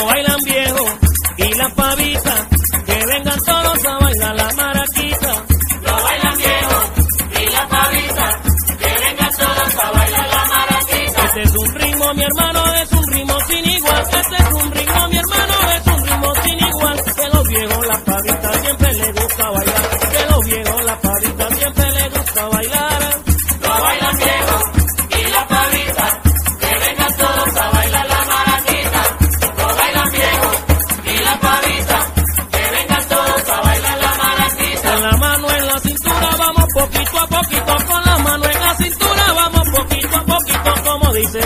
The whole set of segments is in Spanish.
lo bailan viejo y la pavita, que vengan todos a bailar la maraquita. Lo bailan viejo y la pavita, que vengan todos a bailar la maraquita. Este es un ritmo, mi hermano, es un ritmo sin igual. Este es un ritmo, mi hermano, es un ritmo sin igual. Que los viejos la pavita siempre le gusta bailar. Que los viejos la pavita siempre le gusta bailar.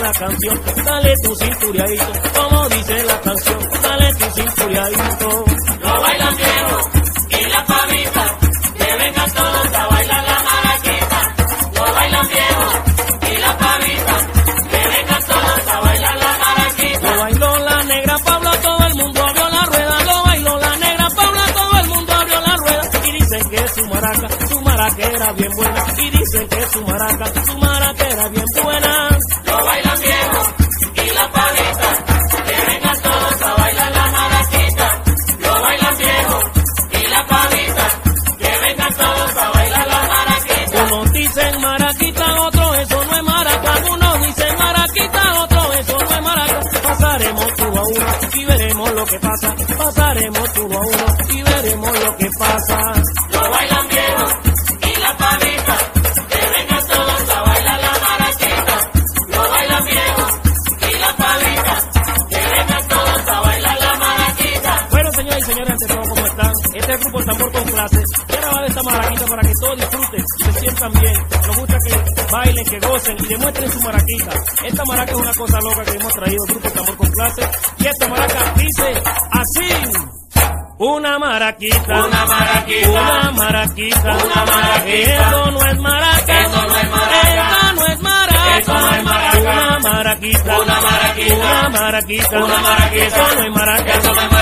La canción, dale tu cinturadito, como dice la canción, dale tu cinturadito. Lo bailan viejos y la pavita, que vengan todos a bailar la maraquita. Lo bailan viejos y la pavita, que vengan todos a bailar la maraquita. Lo bailó la negra Paula, todo el mundo abrió la rueda, lo bailó la negra Paula, todo el mundo abrió la rueda, y dicen que su maraca, su maraca era bien buena, y dicen que su maraca, su maraca era bien buena. Lo que pasa. Pasaremos uno a uno y veremos lo que pasa. Lo bailan viejos y la pavita, que vengan todos a bailar la maraquita. Lo bailan viejos y la pavita, que vengan todos a bailar la maraquita. Bueno, señores y señores, ante todo, ¿cómo están? Este es el grupo que todos disfruten, se sientan bien. Nos gusta que bailen, que gocen y demuestren su maraquita. Esta maraca es una cosa loca que hemos traído grupo El Tambor con clase. Y esta maraca dice así. Una maraquita, Una maraquita. una maraquita, Una maraquita. Esto no es maraca, Esto no es maraca. Esto no es maraca, Esto no es maraca. Una maraquita, Una maraquita. una maraquita, Una maraquita. Esto no es maraca, Esto no es maraca.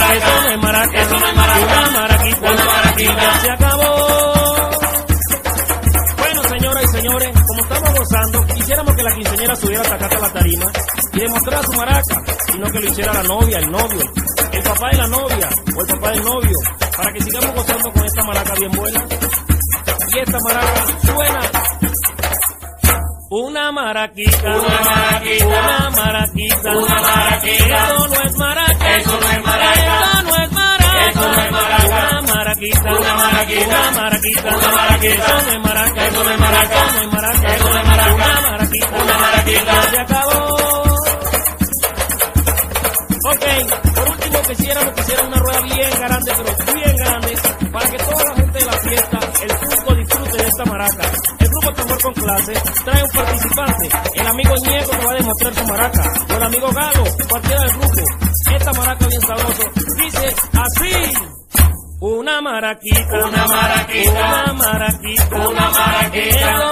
Quisiéramos que la quinceañera subiera acá hasta la tarima y demostrara su maraca, y no que lo hiciera la novia, el novio, el papá de la novia o el papá del novio, para que sigamos gozando con esta maraca bien buena. Y esta maraca suena. Una maraquita, Una maraquita. una maraquita, Una maraquita. Esto no es maraca, Eso no es maraca. Esto no es maraca, Eso no es maraca. Una maraquita, Una maraquita. una maraquita, Una maraquita. Esto no es maraca, Eso no es maraca. Esto no es maraca, Eso no es maraca. Una maraquita, Una maraquita. Se acabó. Ok, por último quisiéramos que hicieran una rueda bien grande, pero bien grande, para que toda la gente de la fiesta, el público disfrute de esta maraca. El grupo Tambor con clase trae un participante, el amigo Ñeco que va a demostrar su maraca, o el amigo Galo, cualquiera del grupo. Esta maraca bien sabroso dice así. Una maraquita, Una maraquita. una maraquita, Una maraquita. Esto no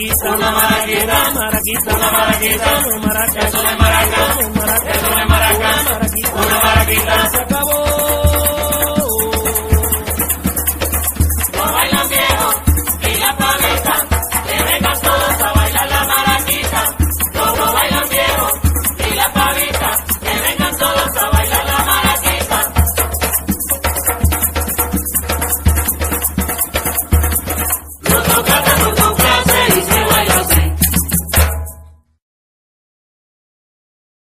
maraquita, Una maraquita. una maraquita, Una maraquita. Es maraca, es maraca. Es maraca, Esto no es maraca. Una maraquita, Una maraquita.